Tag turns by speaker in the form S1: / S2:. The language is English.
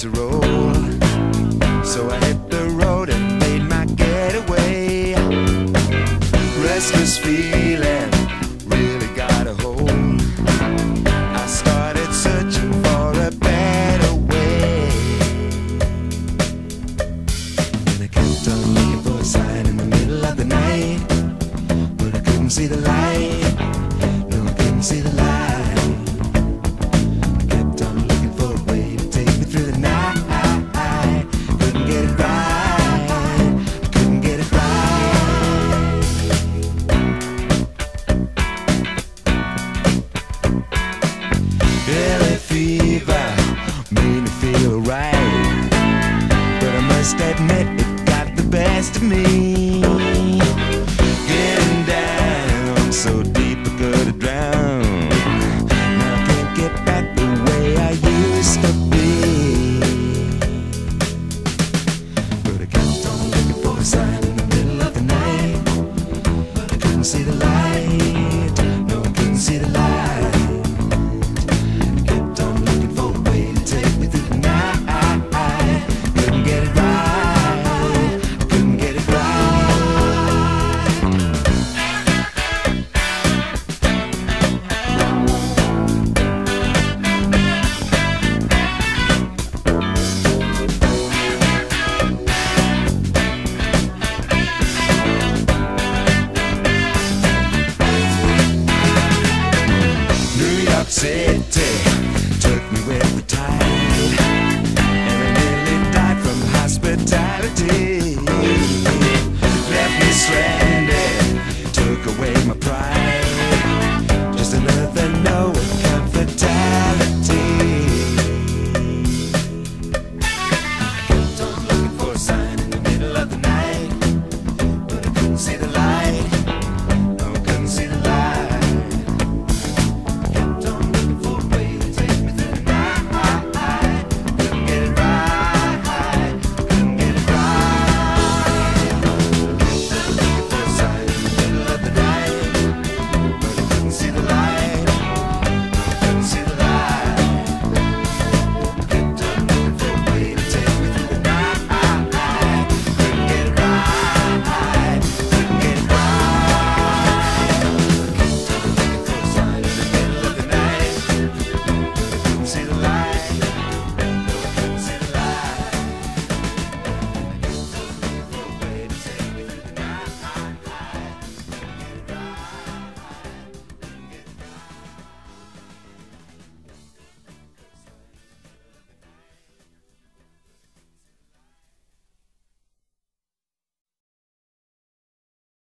S1: to roll. So I hit the road and made my getaway. Restless feeling really got a hold. I started searching for a better way. And I kept on looking for a sign in the middle of the night. But I couldn't see the light. Best of me. Getting down so deep I could drowned. Now I can't get back the way I used to be. But I kept on looking for a sign in the middle of the night. But I couldn't see the light. No, I couldn't see the light. City took me with the tide, and I nearly died from hospitality.